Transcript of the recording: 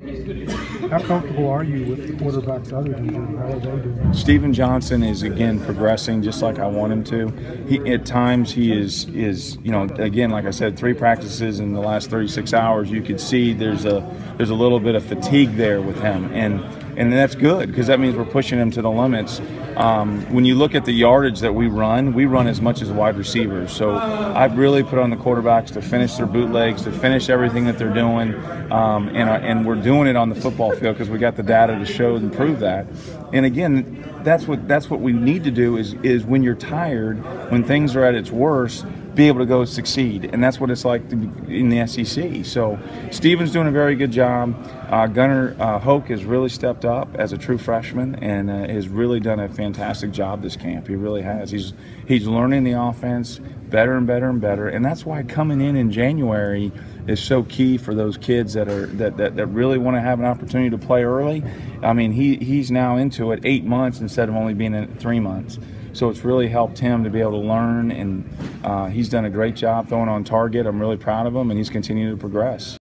How comfortable are you with quarterbacks other than Drew? How are they doing? Stephen Johnson is again progressing just like I want him to. He at times he is is you know again like I said three practices in the last 36 hours you could see there's a there's a little bit of fatigue there with him and and that's good because that means we're pushing him to the limits. Um, when you look at the yardage that we run, we run as much as wide receivers. So I've really put on the quarterbacks to finish their bootlegs, to finish everything that they're doing, um, and uh, and we're doing it on the football field because we got the data to show and prove that. And again, that's what that's what we need to do is is when you're tired, when things are at its worst, be able to go succeed, and that's what it's like in the SEC. So Stephen's doing a very good job. Uh, Gunnar uh, Hoak has really stepped up as a true freshman and uh, has really done a fantastic job this camp. He really has. He's he's learning the offense better and better and better, and that's why coming in in January is so key for those kids that are that, that, that really want to have an opportunity to play early. I mean, he he's now into it eight months instead of only being in it three months. So it's really helped him to be able to learn, and uh, he's done a great job throwing on target. I'm really proud of him, and he's continuing to progress.